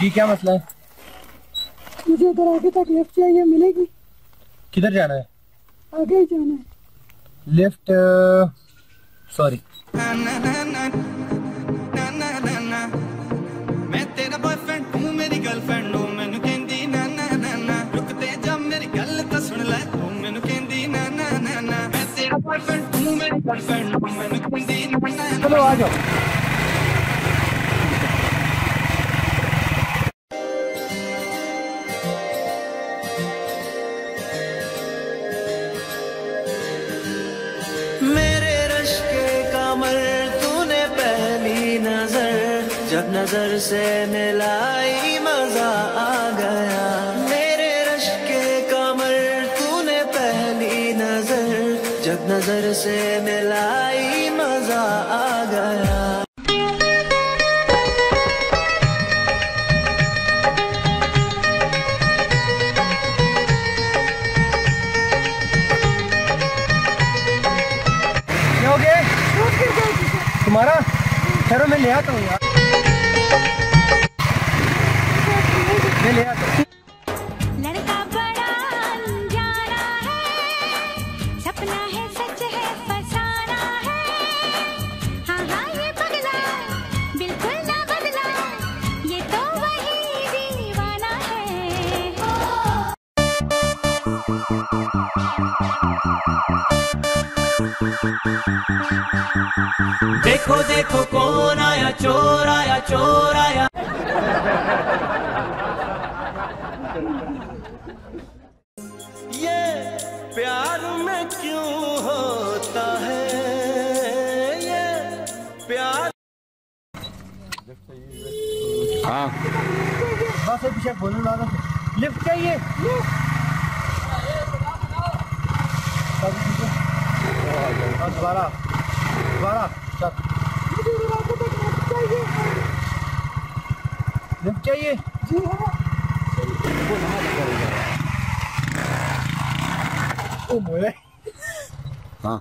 जी क्या मसला है? मुझे उधर आगे तक लेफ़्ट चाहिए मिलेगी? किधर जाना है? आगे ही जाना है। लेफ़्ट uh, सॉरी चलो आ जाओ। जब नज़र से मिलाई मज़ा आ गया। मेरे रश के कमर, तूने पहली नज़र। जब नज़र से मिलाई मज़ा आ गया। तुम्हारा चलो मैं ले आता हूँ यार। लड़का बड़ा है। सच है है। हाँ बिल्कुल ना बदला ये तो वही दीवाना है। देखो देखो कौन आया चोर आया चोर आया। ये प्यार में क्यों होता है? ये प्यार हाँ। बस है पीछे बोलने वाला लिफ्ट चाहिए? हाँ, दोबारा। दोबारा चल। लिफ्ट चाहिए। जी हाँ। ओ मोए। हाँ।